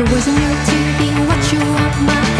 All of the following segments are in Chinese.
There wasn't no TV, what you want, my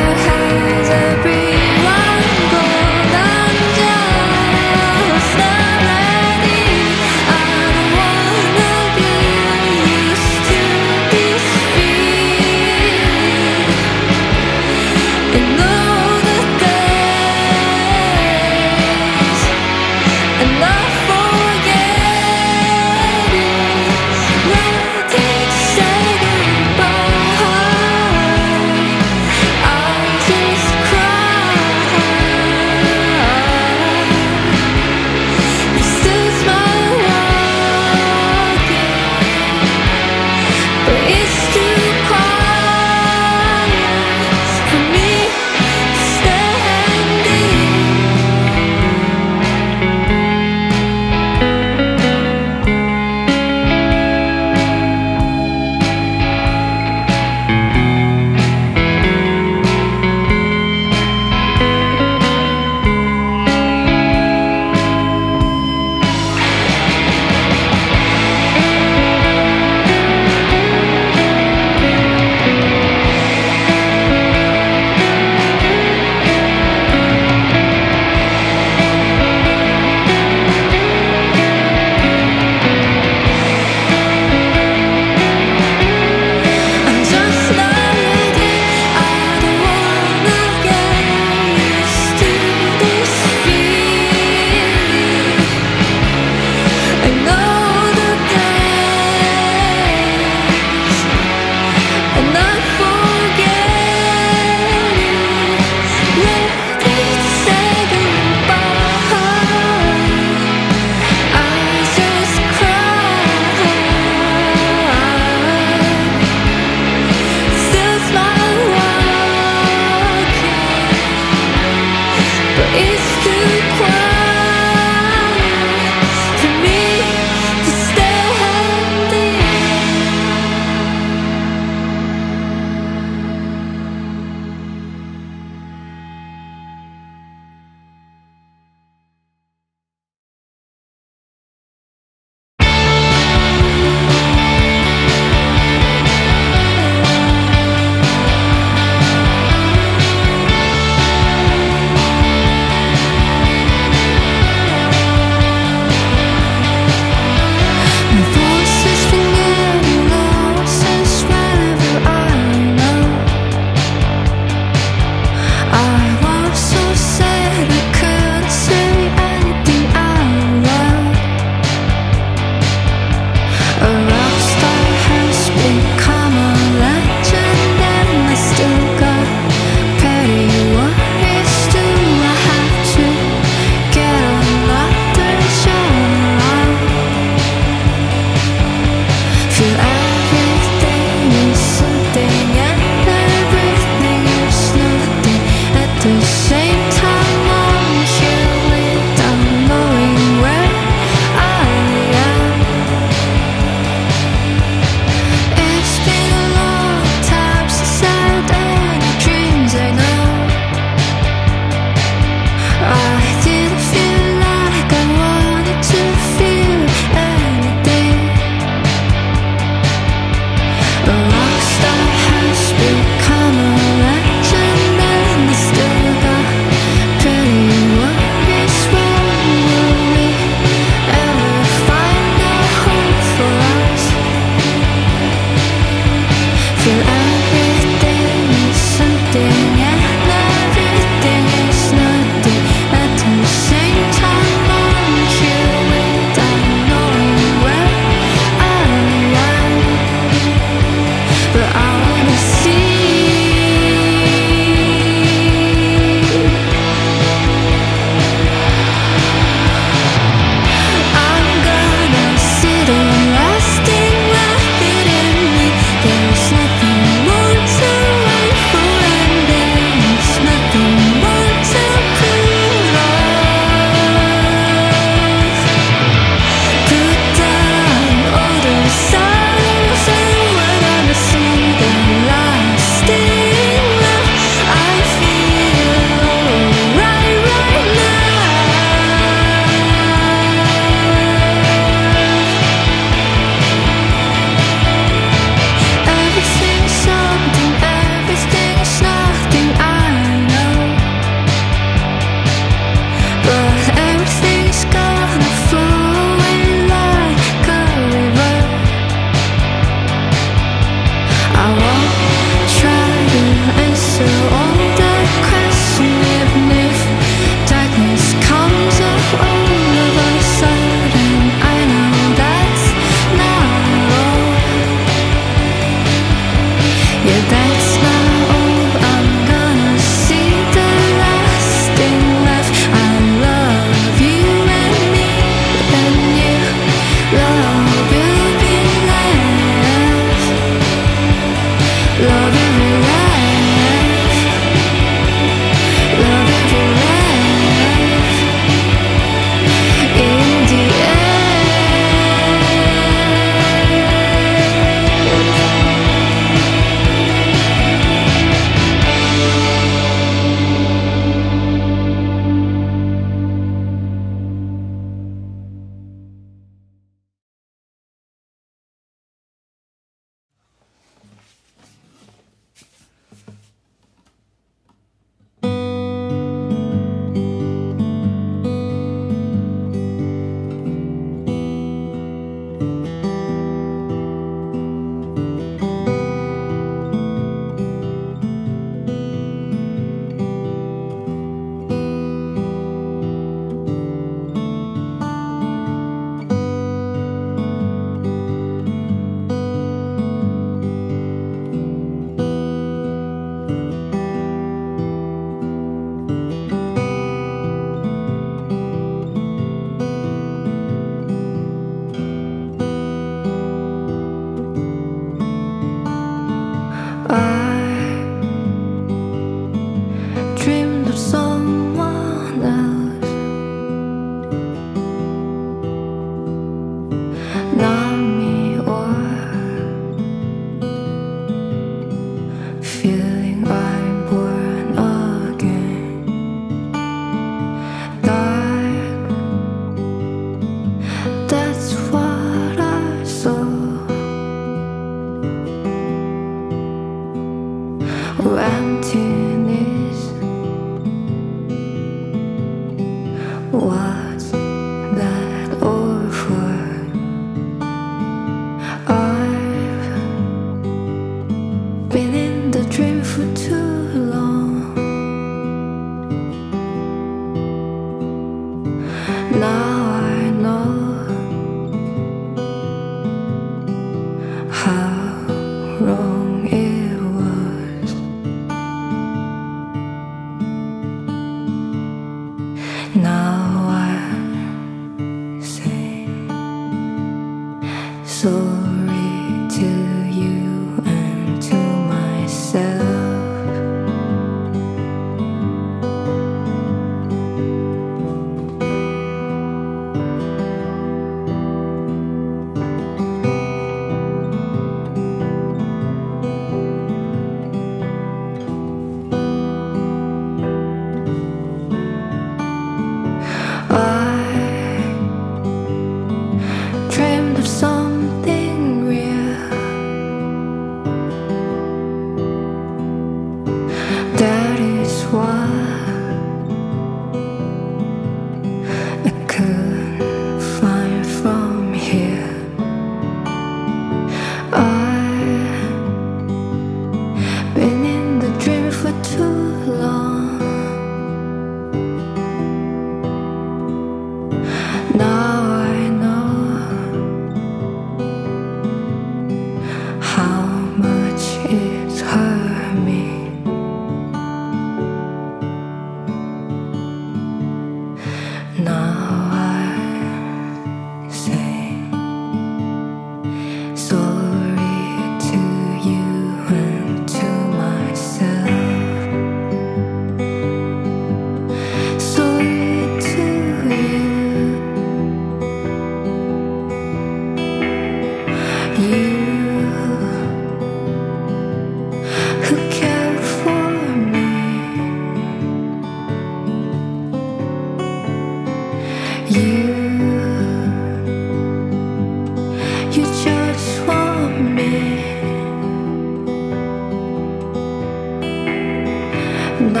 那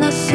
那。